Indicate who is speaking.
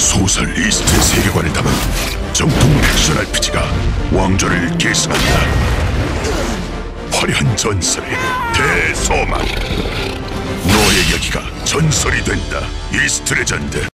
Speaker 1: 소설 이스트 세계관을 담은 정통 액션 RPG가 왕좌를 계승한다. 화려한 전설의 대서막. 너의 이야기가 전설이 된다. 이스트 레전드.